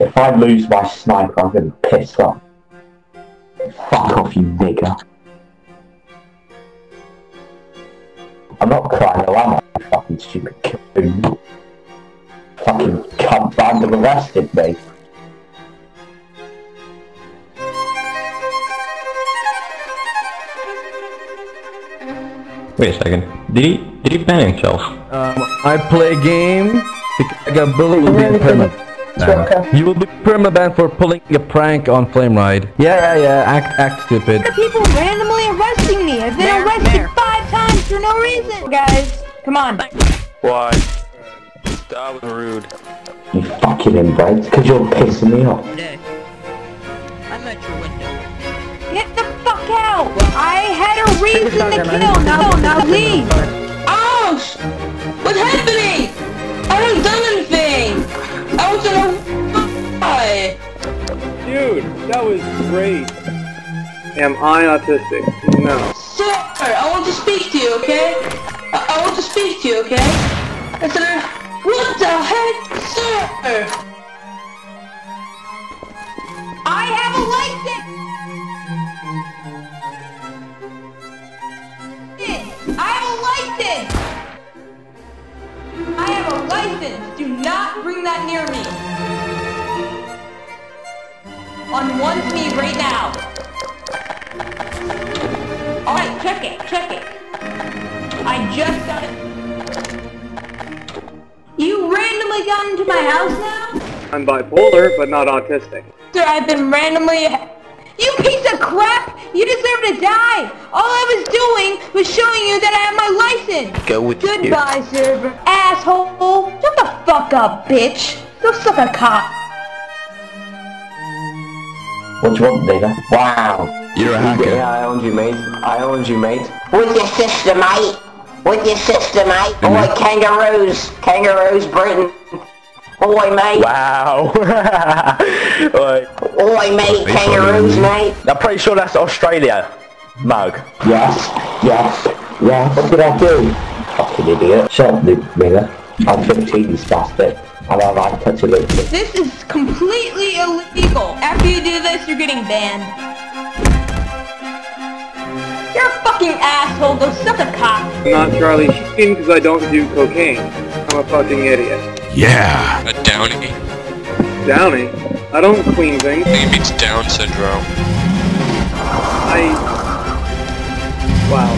If I lose my sniper, I'm gonna be pissed off. Fuck off, you nigger. I'm not crying, though, am I? You fucking stupid coon. Fucking cunt band have arrested me. Wait a second. Did he did he ban himself? Um, I play a game. I got bullet will be permanent. Uh-huh. You will be permanent for pulling a prank on Flame Ride. Yeah, yeah, yeah. Act, act stupid. Why are people randomly arresting me? I've been Mayor, arrested Mayor. five times for no reason. Guys, come on. Why? That was rude. You fucking inbreds, because you're pissing me off. Today. I'm at your window. Get the fuck out. I had a reason to kill. No, now leave. Ouch! What's happening? Dude, that was great. Am I autistic? No. Sir, I want to speak to you, okay? I, I want to speak to you, okay? Said, what the heck, sir? I have a license. I have a license. I have a license. Do not bring that near me. On one knee right now. Alright, check it, check it. I just got it. You randomly got into my house now? I'm bipolar, but not autistic. Sir, I've been randomly... You piece of crap! You deserve to die! All I was doing was showing you that I have my license! Go with you. Goodbye, server. Asshole! Shut the fuck up, bitch! Go suck a cock! What do you want, nigger? Wow. You're a hacker. Yeah, I owned you, mate. I owned you, mate. With your sister, mate. With your sister, mate. Oi, kangaroos. Kangaroos, Britain. Oi, mate. Wow. like, Oi, mate. Kangaroos, mate. I'm pretty sure that's Australia. Mug. Yes, yes, yes. What did I do? Fucking idiot. Shut up, Luke, nigger. I'm 15, you bastard. And I like touch a little bit. This is completely illegal! After you do this, you're getting banned. You're a fucking asshole! Go suck a cock! I'm not Charlie Sheen because I don't do cocaine. I'm a fucking idiot. Yeah. A downy. Downy. I don't clean things. I think it means Down syndrome. I... Wow.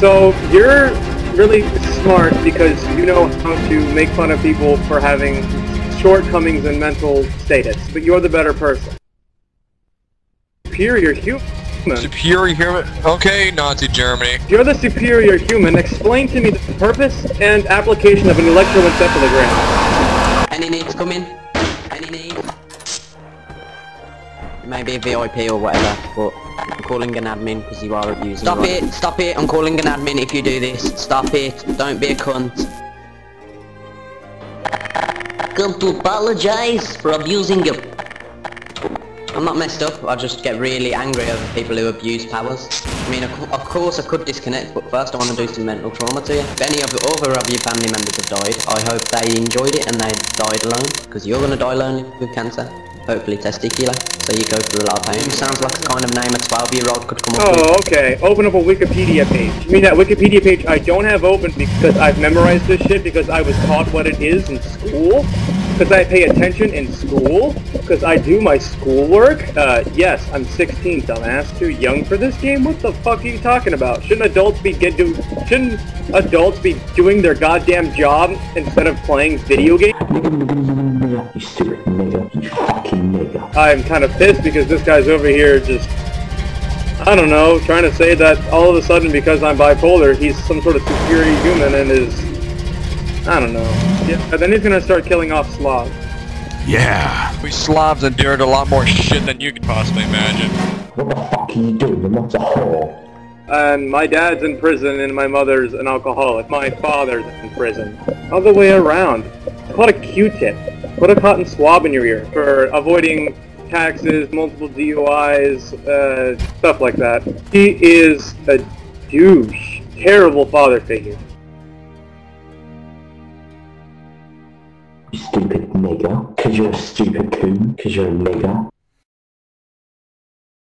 So, you're really smart because you know how to make fun of people for having shortcomings in mental status, but you're the better person. Superior human. Superior human. Okay, Nazi Germany. You're the superior human, explain to me the purpose and application of an electroencephalogram. Any needs coming? Any needs? You may be a VIP or whatever, but I'm calling an admin because you are abusing Stop it, stop it, I'm calling an admin if you do this. Stop it, don't be a cunt. Come to apologize for abusing you. I'm not messed up, I just get really angry over people who abuse powers. I mean, of, course I could disconnect, but first I want to do some mental trauma to you. If any of the other of your family members have died, I hope they enjoyed it and they died alone, because you're gonna die alone with cancer. Hopefully testicular, so you go through a lot of pain. Sounds like the kind of name a 12 year old could come up with. Oh, okay. Open up a Wikipedia page. You mean that Wikipedia page I don't have open because I've memorized this shit because I was taught what it is in school? Because I pay attention in school? Because I do my schoolwork? Uh, yes, I'm 16, dumbass. Too young for this game? What the fuck are you talking about? Shouldn't adults be get do? Shouldn't adults be doing their goddamn job instead of playing video games? You stupid nigger. You fucking nigger. I'm kind of pissed because this guy's over here just, I don't know, trying to say that all of a sudden because I'm bipolar, he's some sort of superior human and is, I don't know. Yeah, and then he's gonna start killing off Slavs. Yeah. We Slavs endured a lot more shit than you could possibly imagine. What the fuck are you doing? I'm not a whore. And my dad's in prison and my mother's an alcoholic. My father's in prison. Other way around. Put a Q-tip. Put a cotton swab in your ear for avoiding taxes, multiple DUIs, uh, stuff like that. He is a douche. Terrible father figure. Stupid nigger. Cause you're a stupid coon. Cause you're a nigger.